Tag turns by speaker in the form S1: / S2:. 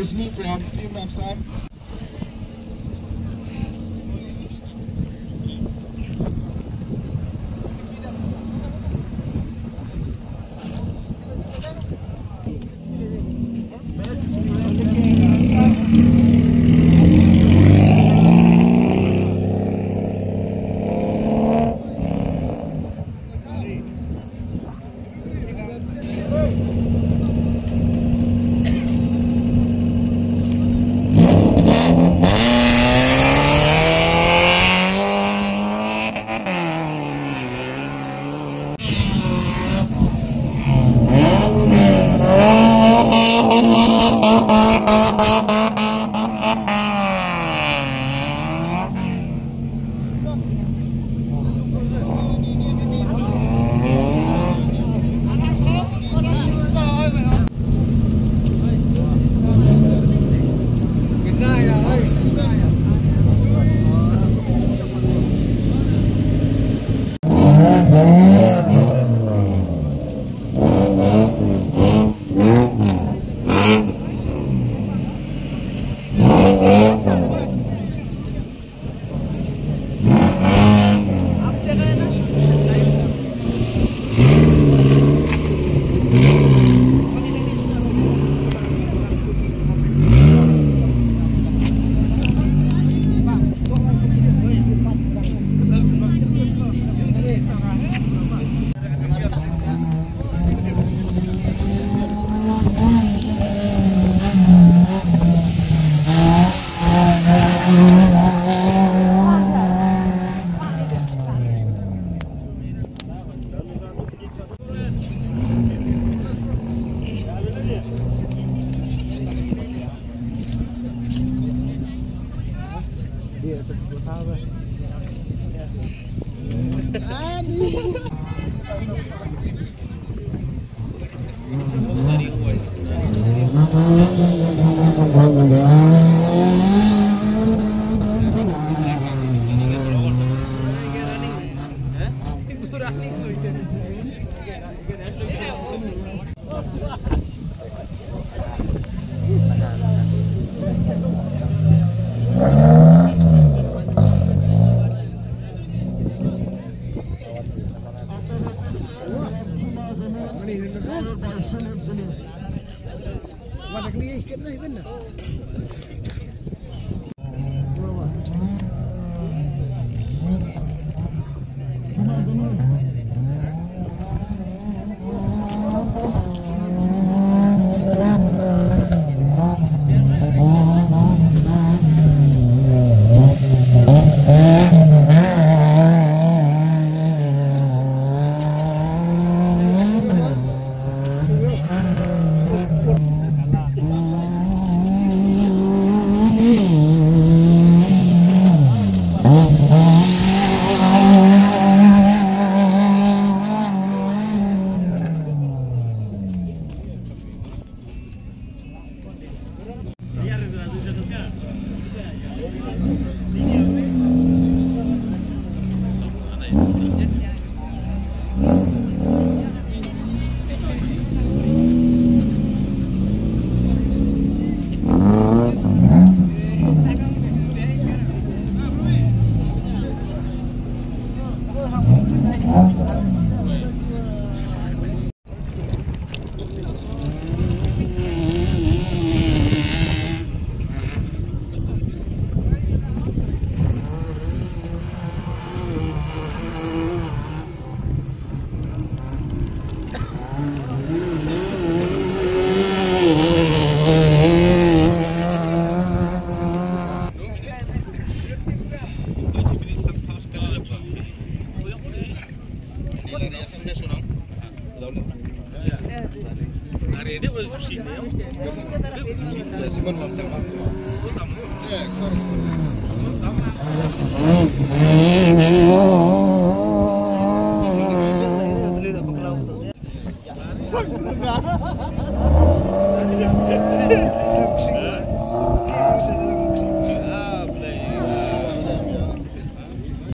S1: Rajni from Team Napsam. آه، عادي na.
S2: Hari ini udah sini ya.
S3: Mau